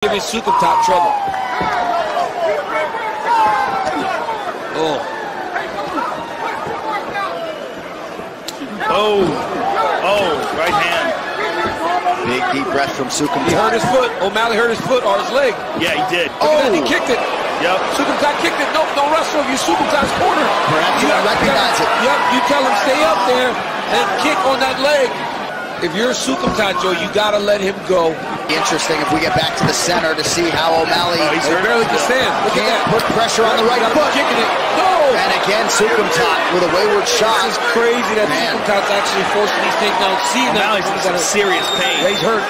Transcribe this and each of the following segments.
Give me Soukhamthath trouble. Oh. Oh. Oh, right hand. Big deep breath from Sukum. He hurt his foot. O'Malley hurt his foot or his leg. Yeah, he did. Look at that, he oh. kicked it. Yep. Soukhamthath kicked it. Nope, don't wrestle if you Soukhamthath's corner. Perhaps you gotta recognize tell- it. Yep, you tell him stay up there and kick on that leg. If you're Soukhamthath, Joe, you gotta let him go. Interesting if we get back to the center to see how O'Malley oh, he's He barely can stand. Look at can't that. put pressure on the right Got foot. kicking it. No! And again, Soukhamthath with a wayward shot. This is crazy that Man. Soukhamthath's actually forcing these takedowns. See now. O'Malley's in he's some got a- serious Yeah, pain. he's hurt.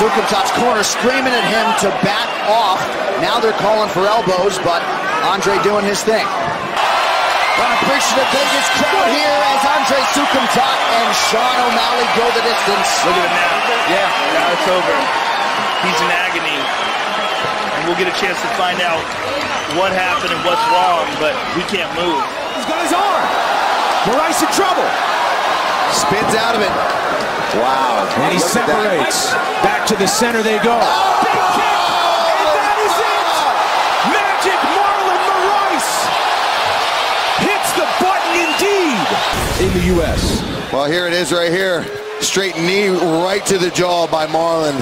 Soukhamthath's corner screaming at him to back off. Now they're calling for elbows, but Andre doing his thing. Unappreciative Vegas crowd here as Andre Soukhamthath and Sean O'Malley go the distance. Look at him now. Yeah, now it's over. He's in agony. And we'll get a chance to find out what happened and what's wrong, but we can't move. He's got his arm. Moraes in trouble. Spins out of it. Wow. And he Look at that. separates. Back to the center they go. Oh, big kick. And that is it. Magic Marlon Moraes hits the button indeed in U.S. Well, here it is right here. Straight knee right to the jaw by Marlon.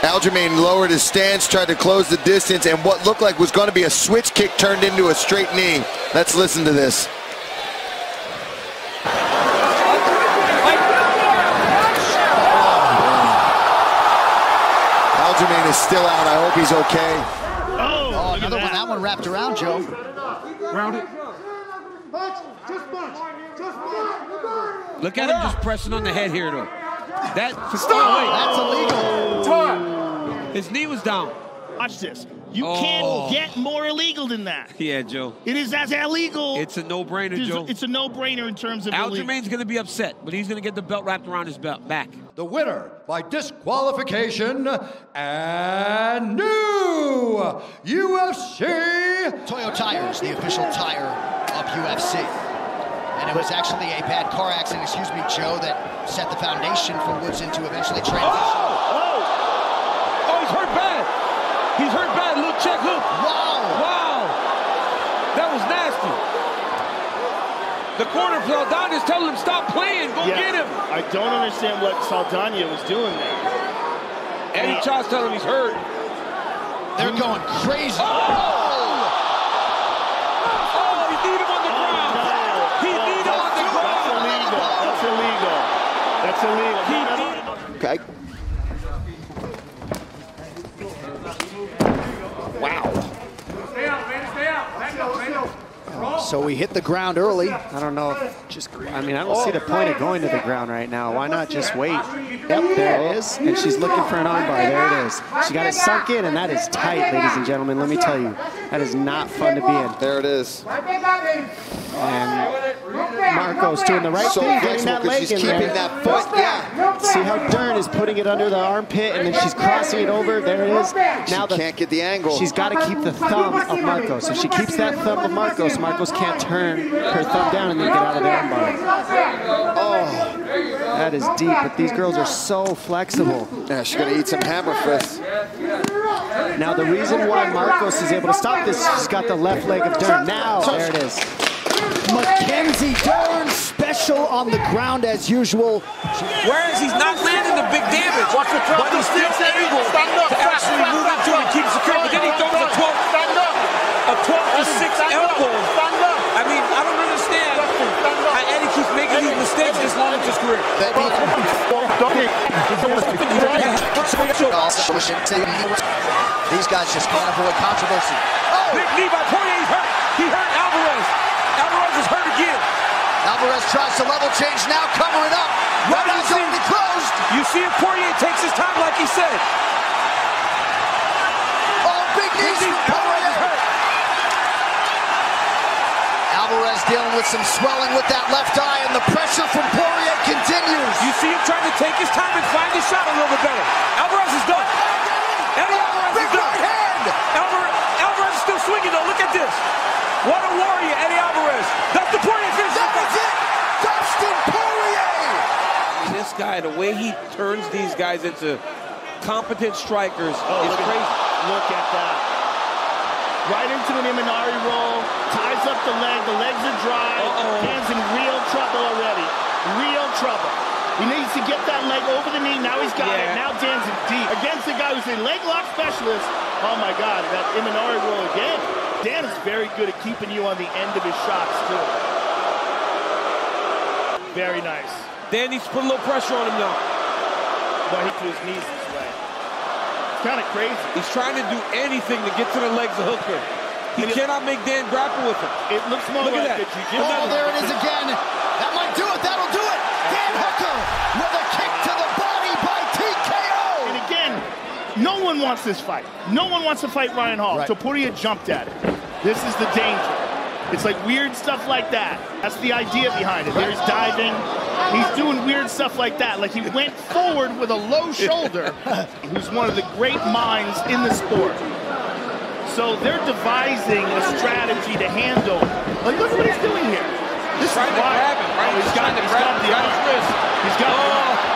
Aljamain lowered his stance, tried to close the distance, and what looked like was going to be a switch kick turned into a straight knee. Let's listen to this. Aljamain is still out. I hope he's okay. Oh, Oh, look at another one. That one wrapped around Joe. Look at him just pressing on the head here, though. That oh, That's illegal. oh. His knee was down. Watch this. You Oh. can't get more illegal than that. Yeah, Joe. It is as illegal. It's a no-brainer, It's- Joe. It's a no-brainer in terms of illegal. Aljamain's going to be upset, but he's going to get the belt wrapped around his belt back. The winner by disqualification and new UFC Toyo Tires, the official tire of UFC. And it was actually a bad car accident, excuse me, Joe, that set the foundation for Woodson to eventually oh! transition. Oh, Oh, oh he's hurt bad. He's hurt bad. Look, check look. Wow! Wow. That was nasty. The corner fell down is telling him, stop playing. Go Yeah. get him. I don't understand what Saldana was doing there. Eddie Child's telling him he's hurt. They're going crazy. Oh, That's illegal. He No, no, need no. him on Okay. So we hit the ground early. I don't know. If just, I mean, I don't see the point of going to the ground right now. Why not just wait? Yep, there it is. And she's looking for an armbar. There it is. She got it sunk in, and that is tight, ladies and gentlemen. Let me tell you, that is not fun to be in. There it is. And Marco's doing the right So thing, getting that leg she's in keeping there. that foot. Yeah. See how Dern is putting it under the armpit, and then she's crossing it over. There it is. Now the Can't get the angle. She's got to keep the thumb of Markos. If she keeps that thumb of Markos, Markos can't turn her thumb down and then get out of the armbar. Oh, that is deep, but these girls are so flexible. Yeah, she's going to eat some hammer fists. Now, the reason why Markos is able to stop this, she's got the left leg of Dern. Now, there it is. Mackenzie Dern special on the ground as usual. Whereas he's not landing the big damage, but he's still able to actually move into it and keep secure. But then he throws a 12, a 12 to 6 elbow. I mean, I don't understand how Eddie keeps making these mistakes this long into his career. These guys just can't avoid controversy. Oh! Big knee by Poirier, he's hurt. He hurt Alvarez. Alvarez is hurt again. Alvarez tries to level change now, covering up. Right is see? only closed. You see if Poirier takes his time like he said. Oh, big knees Big knee, Alvarez Poirier. Alvarez dealing with some swelling with that left eye, and the pressure from Poirier continues. You see him trying to take his time and find the shot a little bit better. Alvarez is done. Eddie Alvarez Big is done. right hand. Alvarez, Alvarez is still swinging though. Look at this. What a warrior, Eddie Alvarez. That's the Poirier finish. That is it. Dustin Poirier. This guy, the way he turns these guys into competent strikers Oh, is look crazy. At, look at that. Right into an Imanari roll, ties up the leg. The legs are dry. Uh-oh. Dan's in real trouble already. Real trouble. He needs to get that leg over the knee. Now he's got it. Now Dan's in deep. Against the guy who's a leg lock specialist. Oh my God, that Imanari roll again. Dan is very good at keeping you on the end of his shots, too. Very nice. Dan needs to put a little pressure on him now. But he to his knees this way. It's kind of crazy. He's trying to do anything to get to the legs of Hooker. He it- cannot make Dan grapple with him. It looks more Look at like that. a jiu-jitsu. Oh, there it is again. That might do it. That'll do it. Dan Hooker with a kick to the body by TKO. And again, no one wants this fight. No one wants to fight Ryan Hall. Right. Topuria jumped at it. This is the danger. It's like weird stuff like that. That's the idea behind it. There's diving. He's doing weird stuff like that. Like he went forward with a low shoulder, who's one of the great minds in the sport. So they're devising a strategy to handle. Like, look what he's doing here. This Trying is to why. grab him, right? Oh, he's He's got, to he's grab got him. the got his wrist. He's got oh.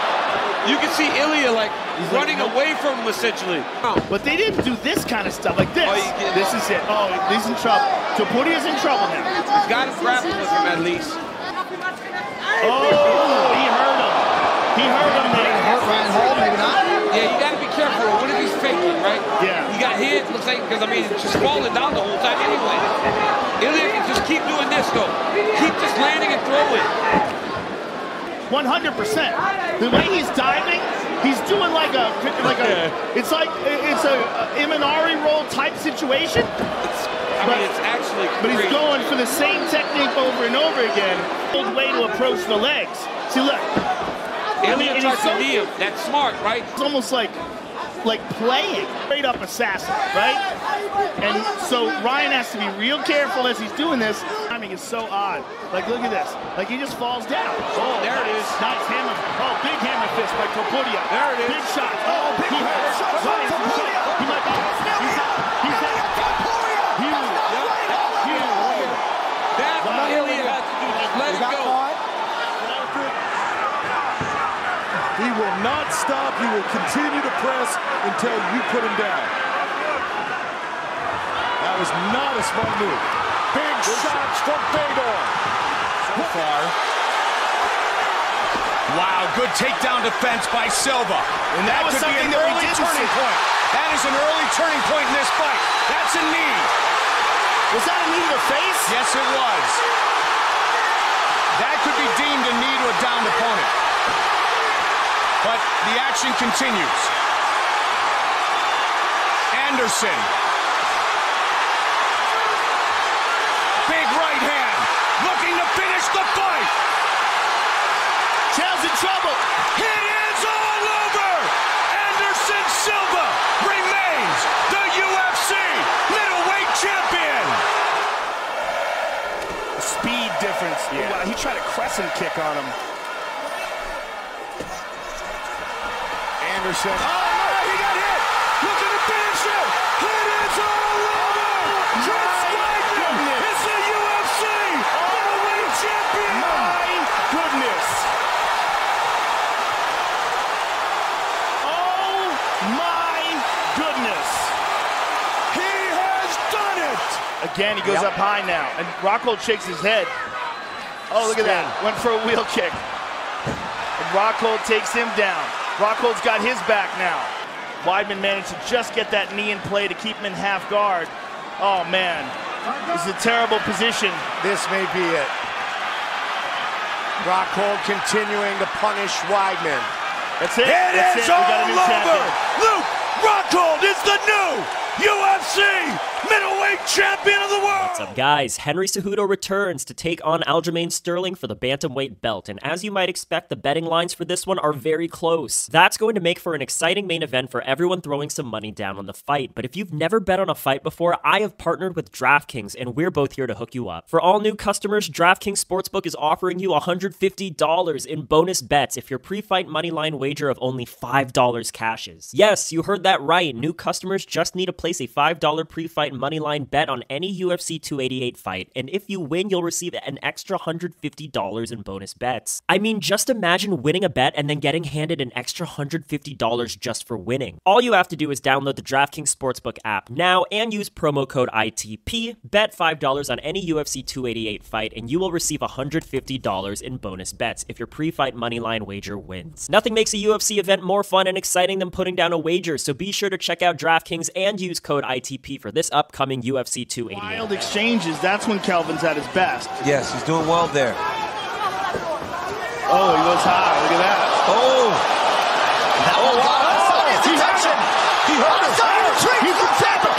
You can see Ilia like He's running like, away from him essentially. But they didn't do this kind of stuff like this. Oh, this is it. Oh, he's in trouble. Topuria's in trouble now. He's got to grapple with him at least. Oh, he hurt him. He hurt him there. Hurt Ryan Hall, maybe not. Yeah, you got to be careful. What if he's faking, right? Yeah. He got hit. Looks like because I mean, it's just falling down the whole time anyway. Ilia can just keep doing this though. Keep just landing and throwing. 100%. The way he's diving, he's doing like a, like a, it's like, it's a, a Imanari roll type situation, It's, I But- mean, it's actually. but he's going for the same technique over and over again. Old way to approach the legs. See, look, Ilia and he's tries to so- knee him. That's smart, right? it's almost like like playing straight up assassin right and so ryan has to be real careful as he's doing this timing is so odd like look at this like he just falls down oh There it nice, is. nice hammer oh big hammer fist by Topuria. There it is. big shot oh big he hurts shot oh, by Ryan, Topuria. he might be he's out he's out huge huge That's what Wow. Ilia has to do. Just let it go. He will not stop. He will continue to press until you put him down. That was not a smart move. Big shots from Fedor. So far. Wow, good takedown defense by Silva. And That was could be an early turning see. point. That is an early turning point in this fight. That's a knee. was that a knee to the face Yes, it was. That could be deemed a knee to a downed opponent. But the action continues. Anderson. Big right hand. Looking to finish the fight. Chael's in trouble It is all over! Anderson Silva remains the UFC middleweight champion! speed difference Yeah. wow, he tried a crescent kick on him Anderson. Oh, no, he got hit! Looking to finish it! It is all over! Chris Weidman is the UFC middleweight champion! My goodness. Oh my goodness. He has done it! Again, he goes up high now, and Rockhold shakes his head. Oh, look at that. Went for a wheel kick. And Rockhold takes him down. Rockhold's got his back now. Weidman managed to just get that knee in play to keep him in half guard. Oh, man. This is a terrible position. This may be it. Rockhold continuing to punish Weidman. That's it. It That's is it. All got a new over. champion. Luke Rockhold is the new UFC middleweight champion of the world. What's up, guys? Henry Cejudo returns to take on Aljamain Sterling for the bantamweight belt, and as you might expect, the betting lines for this one are very close. That's going to make for an exciting main event for everyone throwing some money down on the fight. But if you've never bet on a fight before, I have partnered with DraftKings, and we're both here to hook you up. For all new customers, DraftKings Sportsbook is offering you $150 in bonus bets if your pre-fight moneyline wager of only $5 cashes. Yes, you heard that right. New customers just need to place a $5 pre-fight moneyline bet on any UFC 288 fight, and if you win, you'll receive an extra $150 in bonus bets. I mean, just imagine winning a bet and then getting handed an extra $150 just for winning. All you have to do is download the DraftKings Sportsbook app now and use promo code ITP, bet $5 on any UFC 288 fight, and you will receive $150 in bonus bets if your pre-fight moneyline wager wins. Nothing makes a UFC event more fun and exciting than putting down a wager, so be sure to check out DraftKings and use code ITP for this upcoming UFC 288. Wild exchanges, that's when Kelvin's at his best. Yes, he's doing well there. Oh, he goes high. Look at that. Oh! That Oh, one wow. got Adesanya's He hurt attention. him. He hurt him. Adesanya retreats He's from in trouble.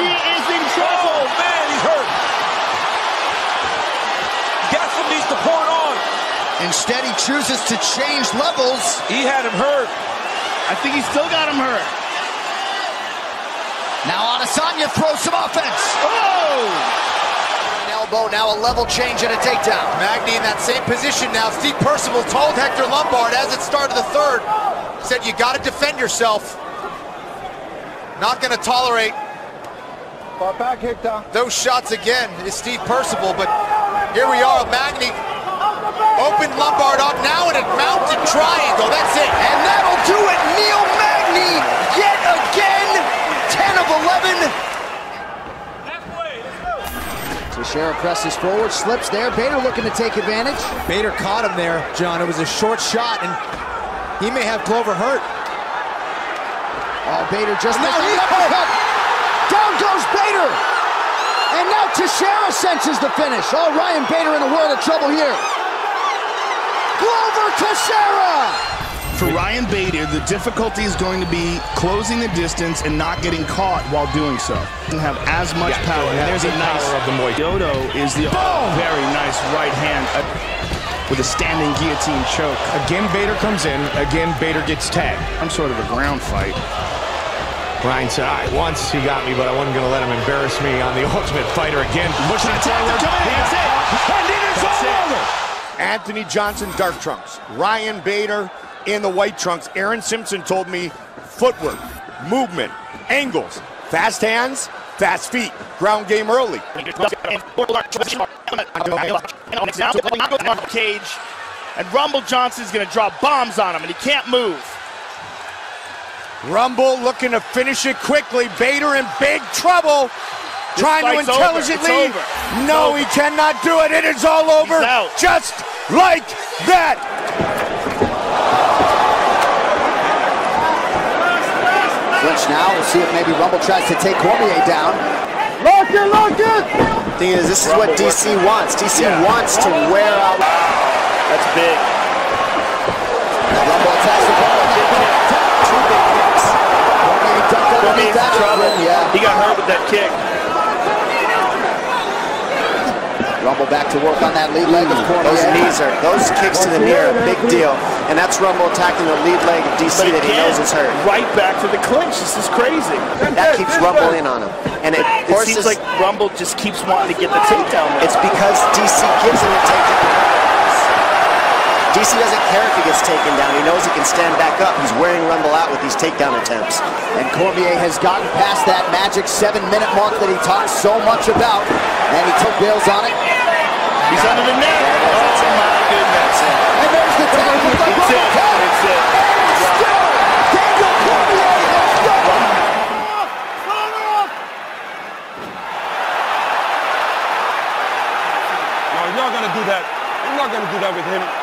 He is in trouble. Oh, man, he's hurt. Gastelum needs to pour it on. Instead, he chooses to change levels. He had him hurt. I think he still got him hurt. Now Adesanya throws some offense. Oh! An elbow, now a level change and a takedown. Magny in that same position now. Steve Percival told Hector Lombard as it started the third, said you got to defend yourself. Not going to tolerate those shots again is Steve Percival, but here we are, Magny opened Lombard up now in a mounted triangle, that's it. And that'll do it. Neil Magny yet again. 10 of 11. Teixeira presses forward, slips there. Bader looking to take advantage. Bader caught him there, John. It was a short shot, and he may have Glover hurt. Oh, Bader just Now he- uppercut. Down goes Bader. And now Teixeira senses the finish. Oh, Ryan Bader in a world of trouble here. Glover Teixeira. For Ryan Bader, the difficulty is going to be closing the distance and not getting caught while doing so. Doesn't have as much Yeah, power. And there's the a nice power of the Muay Dodo is the very nice right hand uh, with a standing guillotine choke. Again, Bader comes in. Again, Bader gets tagged. I'm sort of a ground fight. Ryan said, all right, once he got me, but I wasn't going to let him embarrass me on the Ultimate Fighter again. Pushing it forward. That's it. And it is all over. Anthony Johnson, dark trunks. Ryan Bader in the white trunks. Aaron Simpson told me footwork, movement, angles, fast hands, fast feet, ground game early. Cage. And Rumble Johnson's going to drop bombs on him, and he can't move. Rumble looking to finish it quickly. Bader in big trouble. Trying to intelligently. No, over. he cannot do it. It is all over. Just like that. Clinch now. We'll see if maybe Rumble tries to take Cormier down. Lock it, lock it! Thing is, this is what DC wants. DC Yeah. wants to wear out. That's big. Now Rumble attacks the Cormier. Two big kicks. Cormier ducked underneath that. Yeah. He got hurt with that kick. Rumble back to work on that lead leg of Cormier. Those knees are, those kicks to the knee are a big deal. And that's Rumble attacking the lead leg of DC that he knows is hurt. Right back to the clinch. This is crazy. That keeps Rumble in on him. And it, It seems like Rumble just keeps wanting to get the takedown. it's because DC gives him a takedown. DC doesn't care if he gets taken down. He knows he can stand back up. He's wearing Rumble out with these takedown attempts. And Cormier has gotten past that magic seven-minute mark that he talks so much about. And he took Bales on it. He's under the net. Oh my goodness. And there's the tag. Looks It's it. It's it. And still, Daniel Cormier has done it. Not gonna do that. You're not gonna do that with him.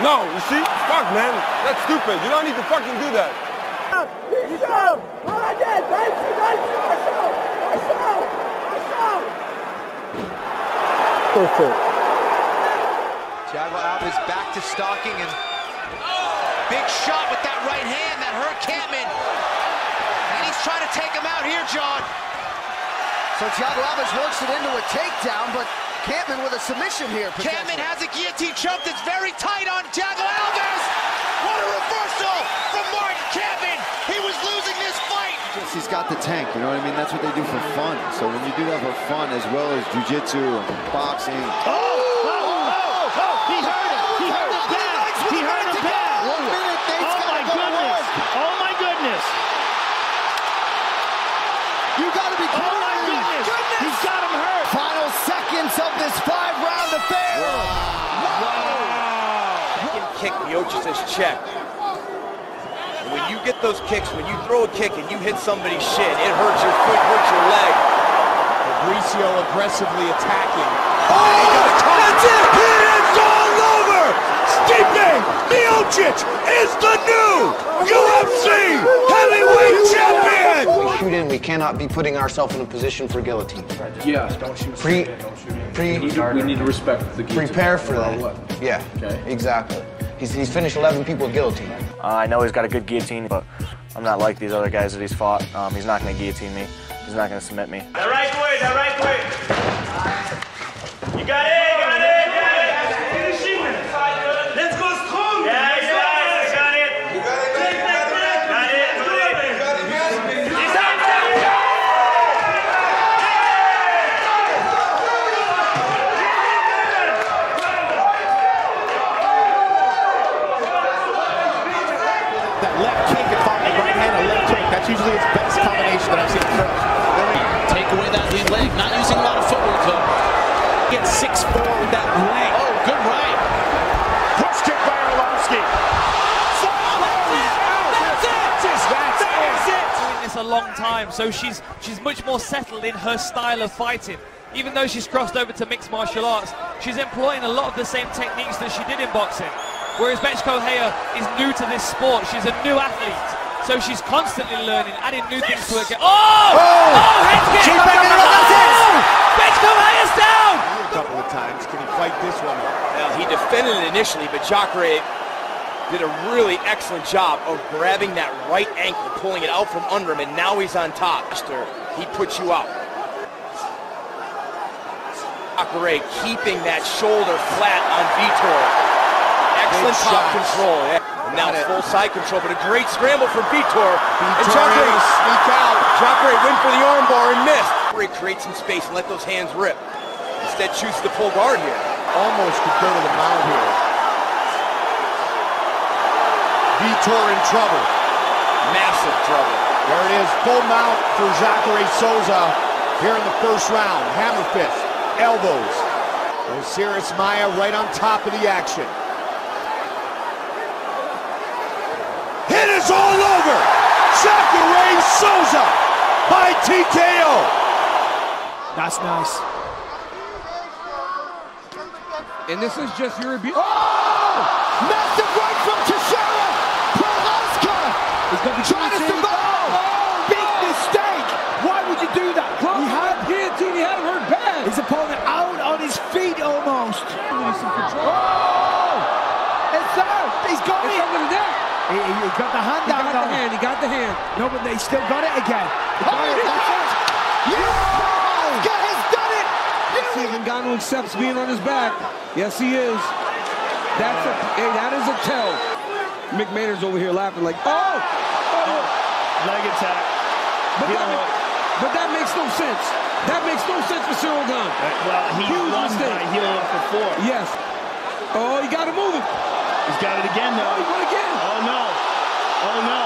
No, you see? Fuck, man. That's stupid. You don't need to fucking do that. Perfect. Thiago Alves back to stalking and big shot with that right hand that hurt Kampmann. And he's trying to take him out here, John. So Thiago Alves works it into a takedown, but Kampmann with a submission here. Kampmann has a guillotine choke that's very tight on Thiago Alves. What a reversal from Martin Kampmann. He was losing this fight. He's got the tank, you know what I mean? That's what they do for fun. So when you do that for fun as well as jiu-jitsu and boxing, Oh, oh, oh, oh he hurt him. He hurt him bad. He hurt him bad. One minute, Oh my to go to goodness. Oh my goodness. You gotta be kidding Oh my goodness. He's got him hurt. Final seconds of this five-round affair. Second kick, Miocic has checked. And when you get those kicks, when you throw a kick and you hit somebody's shin, it hurts your foot, hurts your leg. Fabricio aggressively attacking. Oh, that's it! It is all over! Stipe Miocic is the new UFC heavyweight champion! We shoot in, we cannot be putting ourselves in a position for guillotine. Yeah, don't shoot. Pre, pre, we, need to, we need to respect the guillotine. prepare for no that. what. Yeah, Okay. exactly. He's, he's finished 11 people with guillotine. Uh, I know he's got a good guillotine, but I'm not like these other guys that he's fought. Um, he's not going to guillotine me. He's not going to submit me. The right way, the right way. You got it, got it, got it. Let's go strong. Yeah, you got it, got it. You got it, got it. Got it, That left kick and following right hand and left kick. That's usually his best combination that I've seen him throw. Take away that lead leg. Not using a lot of footwork though. Get 6-4 with that leg. Oh, good right. Push kick by Arlovsky. doing this a long time, so she's she's much more settled in her style of fighting. Even though she's crossed over to mixed martial arts, she's employing a lot of the same techniques that she did in boxing. Whereas Bethe Correia is new to this sport, she's a new athlete, so she's constantly learning, adding new things to her game. Oh! Oh! oh head kick! She's back in the Oh! Bethe Correia's down! A couple of times. Can he fight this one? Now, he defended it initially, but Jacare did a really excellent job of grabbing that right ankle, pulling it out from under him, and now he's on top. After He puts you out. Jacare keeping that shoulder flat on Vitor. Excellent top shots. control. Yeah. And now Got it. full side control, but a great scramble from Vitor. and Vitor Jacare able to sneak out. Jacare went for the armbar and missed. Jacare creates some space and let those hands rip. Instead chooses to pull guard here. Almost could go to the mount here. Vitor in trouble. Massive trouble. There it is. Full mount for Jacare Souza here in the first round. Hammer fist, elbows. Osiris Maia right on top of the action. It is all over. Jacare Souza by TKO. That's nice. And this is just your abuse. Oh! Massive right from Teixeira. Prochazka He's gonna be trying to guillotined. survive. Big mistake. Why would you do that? He had guillotine. He had him hurt bad. His opponent out on his feet almost. Some control. Oh! It's there. He's got It's it. under the neck. He, he- he got the hand He down got the hand. He got the hand. No, but they still got it again. Oh, Got it. That's it. Yeah! Has done it. See if Ngannou accepts being on his back. Yes, he is. That's a hey, that is a tell. Mick Maynard's over here laughing like, oh, oh. Leg attack. But that, know ma- but that makes no sense. That makes no sense for Ciryl Gane. Well, he Huge won mistake. by healing up before. Yes. Oh, you got to move it. He's got it again, though. Oh, he won again. Oh, no. Oh, no.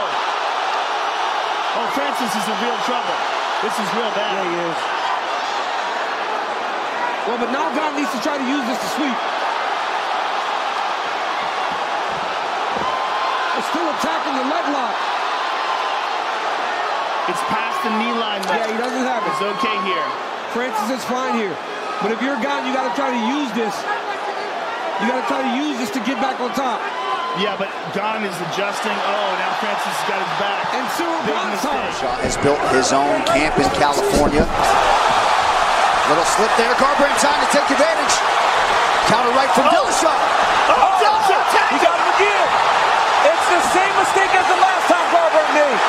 Oh, Francis is in real trouble. This is real bad. Yeah, he is. Well, but now God needs to try to use this to sweep. They're still attacking the leg lock. It's past the knee line, though. Yeah, he doesn't have it. It's okay here. Francis is fine here. But if you're God, you got to try to use this. You got to try to use this to get back on top. Yeah, but Don is adjusting. Oh, now Francis has got his back. And Ciryl Big Gane's mistake. hurt. Shaw has built his own camp in California. Little slip there. Garbrandt trying to take advantage. Counter right from oh. Dillashaw. Oh, oh he got him again. It's the same mistake as the last time Garbrandt made.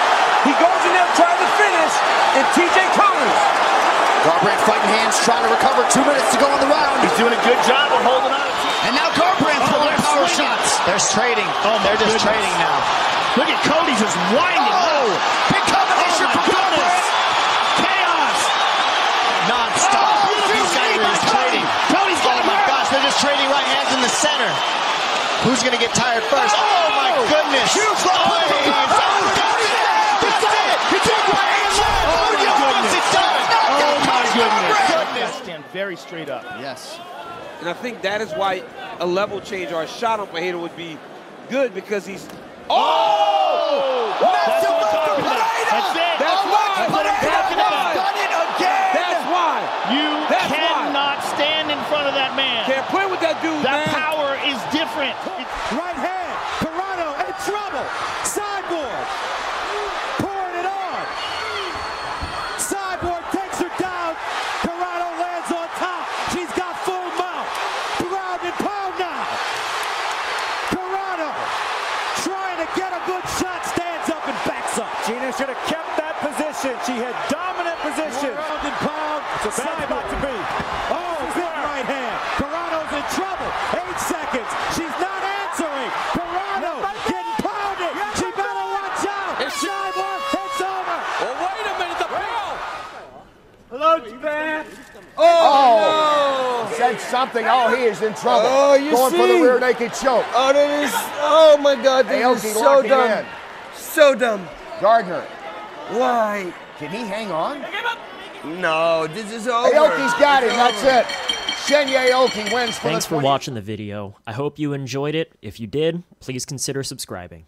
He goes in there trying to finish, and TJ counters. Garbrandt fighting hands, trying to recover. Two minutes to go in the round. He's doing a good job of holding on. And now Garbrandt Oh, throwing they're shots. They're trading. Oh, my They're just goodness. trading now. Look at Cody just winding. Oh, oh! big combination Oh, my from goodness. Garbrandt. Chaos. Non-stop. Oh, These guys are just trading. Cody's got Oh my hurt. gosh, they're just trading right hands in the center. Who's gonna get tired first? Oh, oh my goodness. Huge left Oh, hook from it's Garbrandt. over. That's it. He took right hand left. Oh, my oh, goodness. stand very straight up. Yes. And I think that is why a level change or a shot on Fajeda would be good because he's. Oh! oh! That's what I'm talking about. That's it. That's Oh, why. That's what I'm talking about. Done it again. That's why. You That's why. cannot stand in front of that man. Can't play with that dude, That man. power is different. Right hand. Toronto in trouble. Cyborg. Pouring it on. Cyborg takes her down. Toronto lands on top. She's got full mount. Ground and pound now. Toronto trying to get a good shot. Stands up and backs up. Gina should have kept that position. She had dominant position. Ground and pound. It's a bad spot to be. Oh, big right hand. Toronto's in trouble. Eight seconds. She's not answering. Toronto getting pounded. She better watch out. Cyborg. It's over. Well, wait a minute. The bell. Hello, Japan. Oh, said something. Oh, he is in trouble. Oh, you Going for the rear naked choke. Oh, that is. Oh my God, this Aoki is so dumb. in. So dumb. Gardner. Why? Can he hang on? No, this is over. Aoki's got him. That's it. Shinya Aoki wins for Thanks the for 20 watching the video. I hope you enjoyed it. If you did, please consider subscribing.